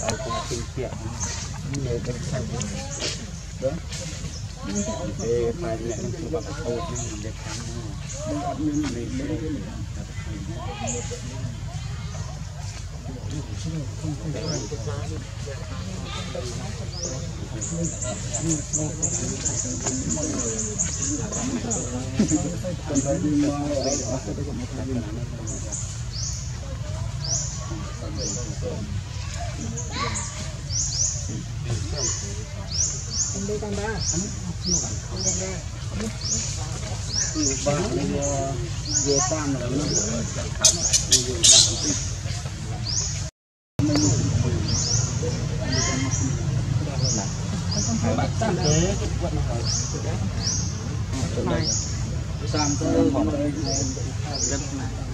rồi đây cũng tùy tiện như thế bên sau bốn đó để phải lẽ nó chưa bắt đầu nhưng để khám nó bắt nên mình mới được Thank you đi con ba ba vừa tam là nó vừa tam thế sam tới còn rất này